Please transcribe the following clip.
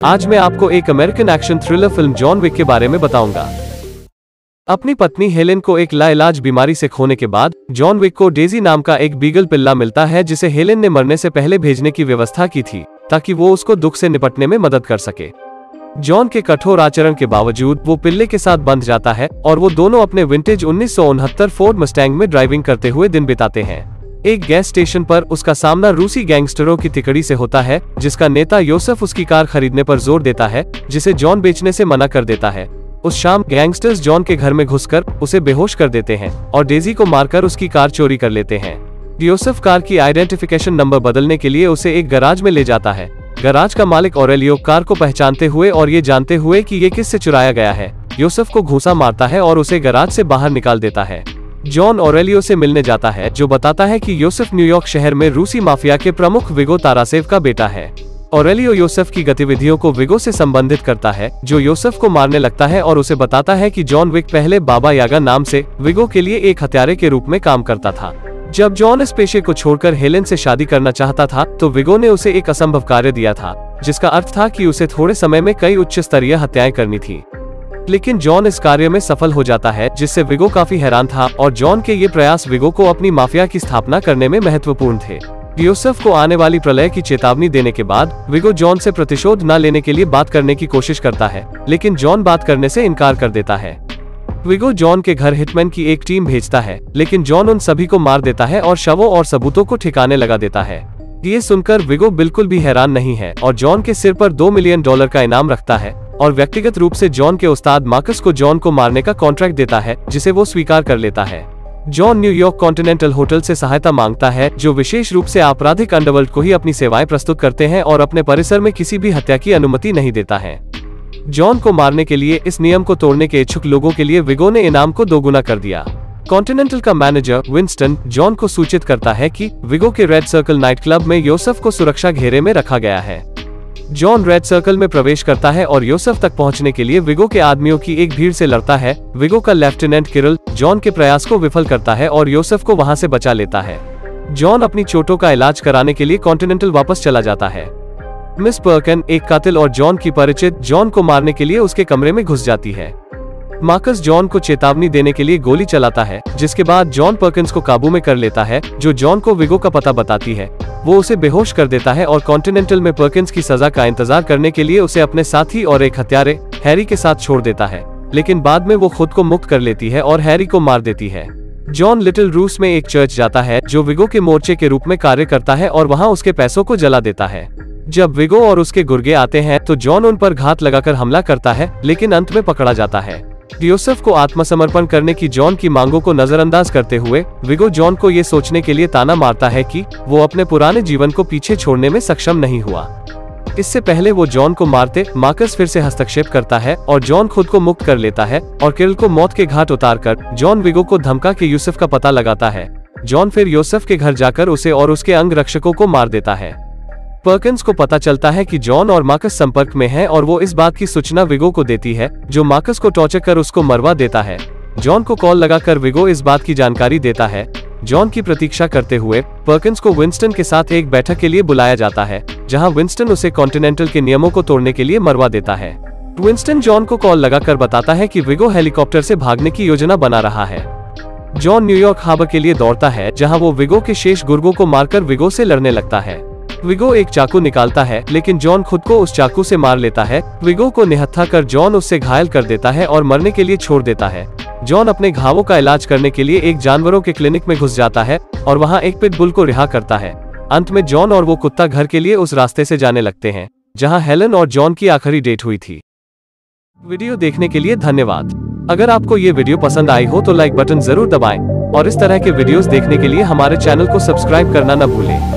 आज मैं आपको एक American action thriller film John Wick के बारे में बताऊँगा। अपनी पत्नी हेलेन को एक लाइलाज बीमारी से खोने के बाद जॉन विक को डेजी नाम का एक बीगल पिल्ला मिलता है जिसे हेलेन ने मरने से पहले भेजने की व्यवस्था की थी, ताकि वो उसको दुख से निपटने में मदद कर सके। जॉन के कठोर आचरण के बावजूद, वो पिल्ले के साथ बंध जाता है और वो दोनों अपने विंटेज उन्नीस सौ उनहत्तर फोर्ड मस्टैंग में ड्राइविंग करते हुए दिन बिताते हैं। एक गैस स्टेशन पर उसका सामना रूसी गैंगस्टरों की तिकड़ी से होता है, जिसका नेता योसेफ उसकी कार खरीदने पर ज़ोर देता है, जिसे जॉन बेचने से मना कर देता है। उस शाम गैंगस्टर्स जॉन के घर में घुसकर उसे बेहोश कर देते हैं और डेजी को मारकर उसकी कार चोरी कर लेते हैं। योसेफ कार की आइडेंटिफिकेशन नंबर बदलने के लिए उसे एक गराज में ले जाता है। गराज का मालिक ओरेलियो कार को पहचानते हुए और ये जानते हुए कि ये किससे चुराया गया है। योसेफ को घूसा मारता है और उसे गराज से बाहर निकाल देता है। जॉन ओरेलियो से मिलने जाता है, जो बताता है कि योसेफ न्यूयॉर्क शहर में रूसी माफिया के प्रमुख विगो तारासेव का बेटा है। ओरेलियो योसेफ की गतिविधियों को विगो से संबंधित करता है, जो योसेफ को मारने लगता है और उसे बताता है कि जॉन विक पहले बाबा यागा नाम से विगो के लिए एक हत्यारे के रूप में काम करता था। जब जॉन इस पेशे को छोड़कर हेलेन से शादी करना चाहता था तो विगो ने उसे एक असंभव कार्य दिया था, जिसका अर्थ था कि उसे थोड़े समय में कई उच्च स्तरीय हत्याएँ करनी थी। लेकिन जॉन इस कार्य में सफल हो जाता है, जिससे विगो काफ़ी हैरान था और जॉन के ये प्रयास विगो को अपनी माफिया की स्थापना करने में महत्वपूर्ण थे। यूसफ को आने वाली प्रलय की चेतावनी देने के बाद, विगो जॉन से प्रतिशोध न लेने के लिए बात करने की कोशिश करता है, लेकिन जॉन बात करने से इनकार कर देता है। विगो जॉन के घर हिटमैन की एक टीम भेजता है, लेकिन जॉन उन सभी को मार देता है और शवों और सबूतों को ठिकाने लगा देता है। ये सुनकर विगो बिल्कुल भी हैरान नहीं है और जॉन के सिर पर दो मिलियन डॉलर का इनाम रखता है। और व्यक्तिगत रूप से जॉन के उस्ताद मार्कस को जॉन को मारने का कॉन्ट्रैक्ट देता है, जिसे वो स्वीकार कर लेता है। जॉन न्यूयॉर्क कॉन्टिनेंटल होटल से सहायता माँगता है, जो विशेष रूप से आपराधिक अंडरवर्ल्ड को ही अपनी सेवाएँ प्रस्तुत करते हैं और अपने परिसर में किसी भी हत्या की अनुमति नहीं देता है। जॉन को मारने के लिए, इस नियम को तोड़ने के इच्छुक लोगों के लिए विगो ने इनाम को दोगुना कर दिया। कॉन्टिनेंटल का मैनेजर, विंस्टन, जॉन को सूचित करता है कि, विगो के रेड सर्कल नाइट क्लब में योसफ को सुरक्षा घेरे में रखा गया है। जॉन रेड सर्कल में प्रवेश करता है और योसफ तक पहुँचने के लिए विगो के आदमियों की एक भीड़ से लड़ता है। विगो का लेफ्टिनेंट किरल जॉन के प्रयास को विफल करता है और योसफ को वहाँ से बचा लेता है। जॉन अपनी चोटों का इलाज कराने के लिए कॉन्टिनेंटल वापस चला जाता है। मिस पर्कन एक कातिल और जॉन की परिचित, जॉन को मारने के लिए उसके कमरे में घुस जाती है। मार्कस जॉन को चेतावनी देने के लिए गोली चलाता है, जिसके बाद जॉन पर्किंस को काबू में कर लेता है, जो जॉन को विगो का पता बताती है। वो उसे बेहोश कर देता है और कॉन्टिनेंटल में पर्किंस की सजा का इंतज़ार करने के लिए उसे अपने साथी और एक हत्यारे हैरी के साथ छोड़ देता है। लेकिन बाद में वो खुद को मुक्त कर लेती है और हैरी को मार देती है। जॉन लिटिल रूस में एक चर्च जाता है, जो विगो के मोर्चे के रूप में कार्य करता है और वहाँ उसके पैसों को जला देता है। जब विगो और उसके गुर्गे आते हैं तो जॉन उन पर घात लगाकर हमला करता है, लेकिन अंत में पकड़ा जाता है। योसेफ को आत्मसमर्पण करने की जॉन की मांगों को नजरअंदाज करते हुए, विगो जॉन को ये सोचने के लिए ताना मारता है कि, वो अपने पुराने जीवन को पीछे छोड़ने में सक्षम नहीं हुआ। इससे पहले वो जॉन को मारते, मार्कस फिर से हस्तक्षेप करता है और जॉन खुद को मुक्त कर लेता है और किरल को मौत के घाट उतार कर जॉन विगो को धमका के यूसुफ का पता लगाता है। जॉन फिर योसेफ के घर जाकर उसे और उसके अंग रक्षकों को मार देता है। पर्किंस को पता चलता है कि जॉन और मार्कस संपर्क में हैं और वो इस बात की सूचना विगो को देती है, जो मार्कस को टॉर्चर कर उसको मरवा देता है। जॉन को कॉल लगाकर विगो इस बात की जानकारी देता है। जॉन की प्रतीक्षा करते हुए पर्किंस को विंस्टन के साथ एक बैठक के लिए बुलाया जाता है, जहाँ विंस्टन उसे कॉन्टिनेंटल के नियमों को तोड़ने के लिए मरवा देता है। विंस्टन जॉन को कॉल लगाकर बताता है कि विगो हेलीकॉप्टर से भागने की योजना बना रहा है। जॉन न्यूयॉर्क हार्बर के लिए दौड़ता है, जहाँ वो विगो के शेष गुर्गों को मारकर विगो से लड़ने लगता है। विगो एक चाकू निकालता है, लेकिन जॉन खुद को उस चाकू से मार लेता है। विगो को निहत्था कर जॉन उससे घायल कर देता है और मरने के लिए छोड़ देता है। जॉन अपने घावों का इलाज करने के लिए एक जानवरों के क्लिनिक में घुस जाता है और वहाँ एक पिटबुल को रिहा करता है। अंत में जॉन और वो कुत्ता घर के लिए उस रास्ते से जाने लगते हैं, जहाँ हेलन और जॉन की आखिरी डेट हुई थी। वीडियो देखने के लिए धन्यवाद। अगर आपको ये वीडियो पसंद आई हो तो लाइक बटन ज़रूर दबाएँ और इस तरह के वीडियोस देखने के लिए हमारे चैनल को सब्सक्राइब करना न भूलें।